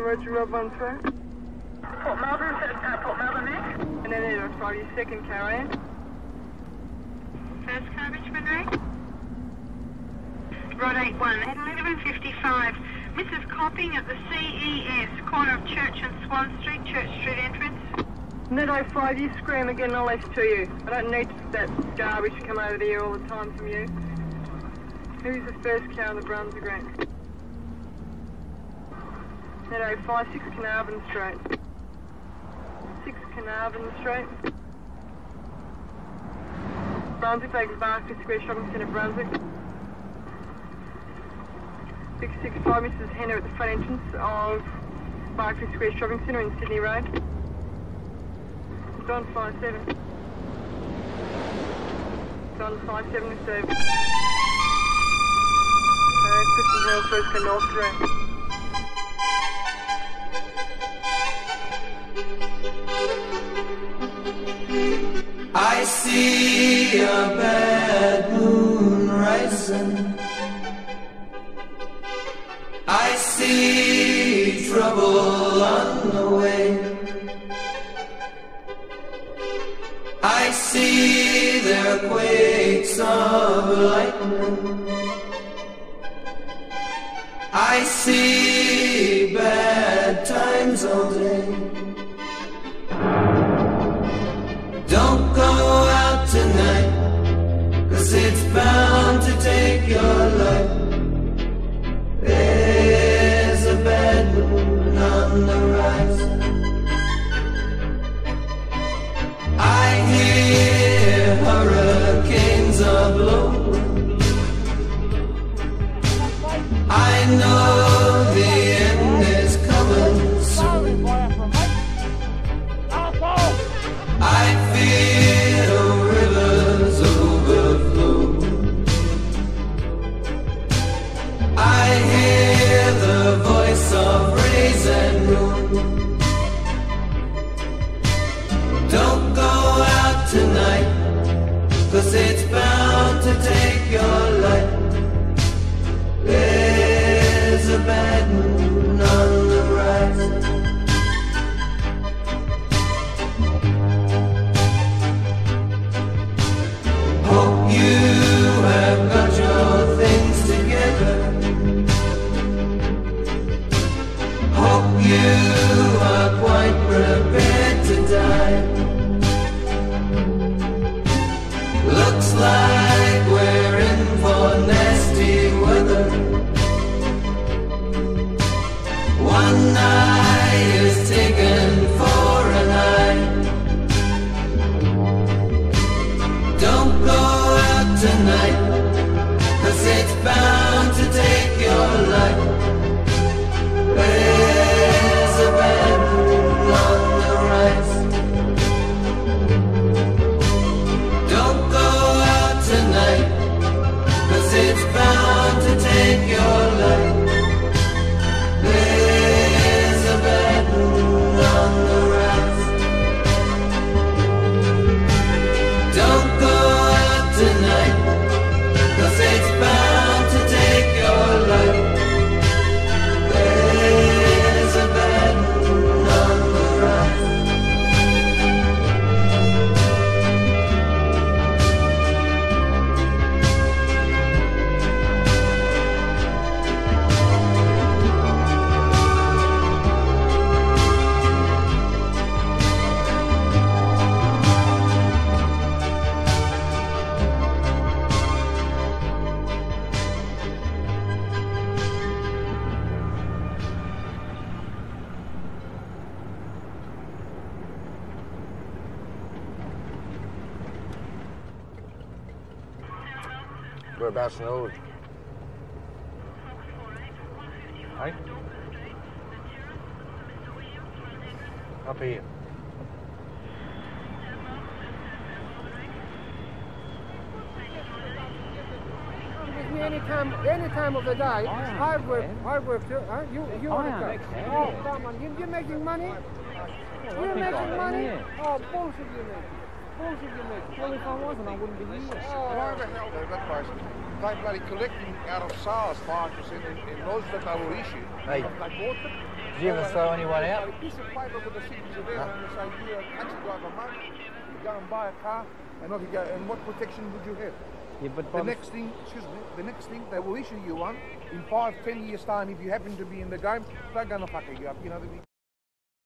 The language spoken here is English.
Roger Rob 1 3. Port Melbourne, uh, Port Melbourne next. And then there, I'll you second car in. First car, Richmond Ray. Rod 81 at 11.55. Mrs. Copping at the CES, corner of Church and Swan Street, Church Street entrance. Net 05, you scream again, I'll left to you. I don't need that garbage to come over here all the time from you. Who's the first car in the Brunswick rank? Net 05, 6 Carnarvon Street. 6 Carnarvon Street. Brunswick Lakes Barkly Square Shopping Centre, Brunswick. 665 Mrs. Henner at the front entrance of Barkly Square Shopping Centre in Sydney Road. Don 57. Don 57 is served. Uh, Kristen Hill, to North Road. See a bad moon rising. I see trouble on the way. I see their quakes of lightning. I see bad times all day. It's bound to take your life. It's bound to take your life. One eye Whereabouts in the road? Hey? Up here. With any time, any time of the day. am, hard work, man. hard work. Too, huh? You, you I want to come? okay. Oh, come on, you, you're making money. You're making money. yeah. Oh, bullshit, you make. Bullshit, you make. Well, if I wasn't, I wouldn't be here. Why the hell do that place? They bloody collecting out of SARS 5% in, in laws that they were issued. Hey. They bought them. Did you ever throw anyone out? A piece of paper with the signature there, and they say you're a taxi driver, mate. You go and buy a car, and off you go. And what protection would you have? Yeah, but The next thing, excuse me, the next thing, they will issue you one in five, ten years' time if you happen to be in the game. They're going to fuck you up, you know what I mean?